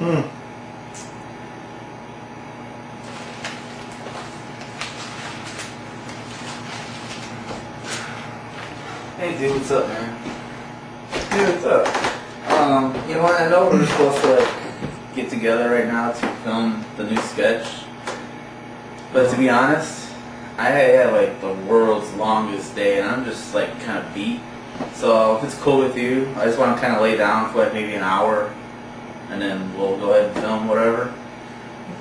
Hmm. Hey dude, what's up, man? Hey, what's up? Um, you know what? I know we're supposed to like get together right now to film the new sketch, but to be honest, I had like the world's longest day, and I'm just like kind of beat. So if it's cool with you, I just want to kind of lay down for like maybe an hour, and then we'll go ahead and film whatever.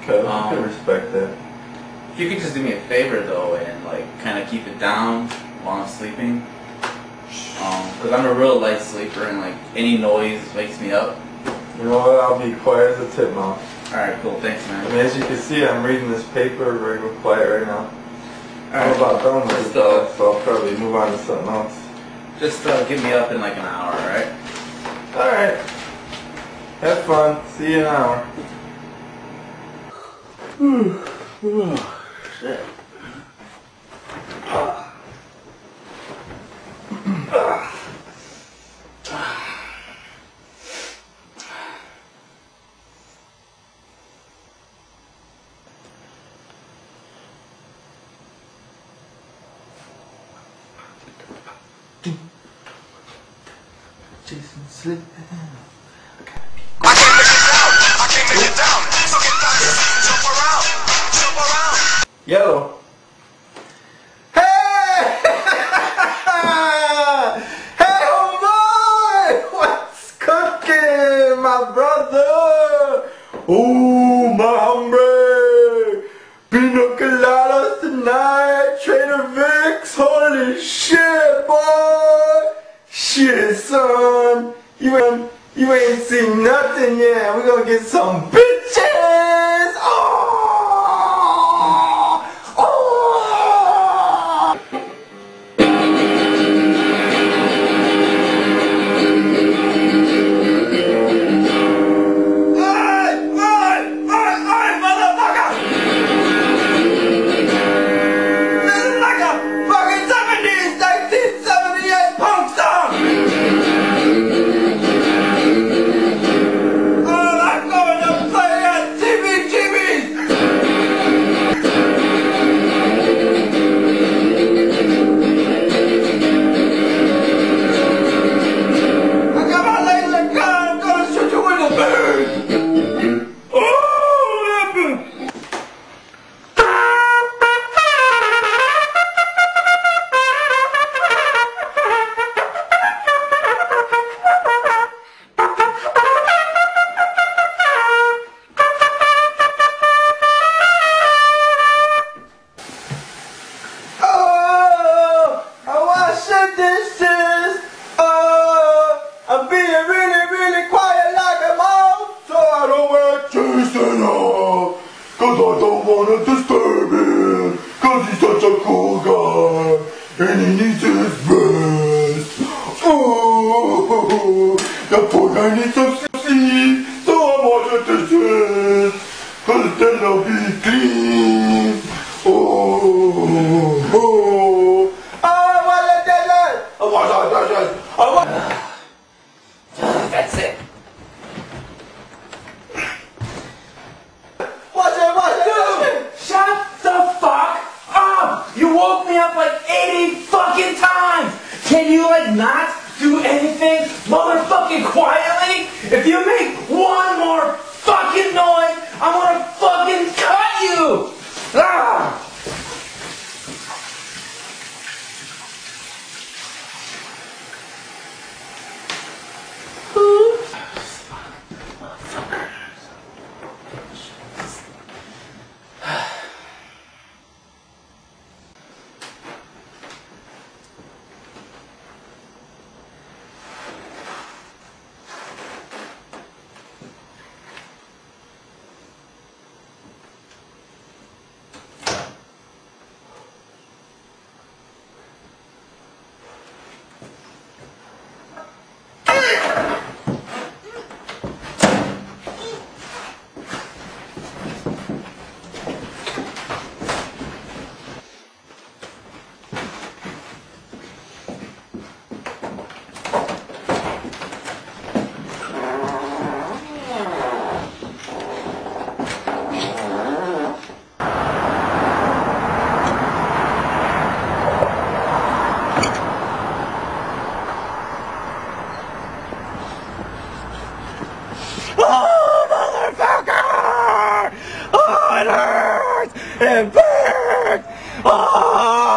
Okay, I Um, can respect that. If you could just do me a favor though, and like kind of keep it down while I'm sleeping, because I'm a real light sleeper, and like any noise wakes me up. You know what? I'll be quiet as a titmouse. All right, cool. Thanks, I man. mean, as you can see, I'm reading this paper very quiet right now. All I'm right. about done with it, uh, so I'll probably move on to something else. Just uh, get me up in like an hour, all right? Alright. Have fun. See you in an hour. Shit. I Yo. Hey! hey, homeboy! What's cooking, my brother? Ooh, my hombre! Pina coladas tonight, Trader Vic's, holy shit, boy! Shit, son, you ain't, you ain't seen nothing yet. We gonna get some bitches! Want Jason off. Cause I don't wanna disturb him. Cause he's such a cool guy. And he needs his rest. Oh, the poor guy needs some sleep. So I wash the dishes. Cause then they'll be clean. Oh, oh. I want the dishes. I want the dishes. I want. That's it. Watch it, watch it. Shut the fuck up! You woke me up like 80 fucking times! Can you like not do anything motherfucking quietly? If you make it hurts! It burns! Ah!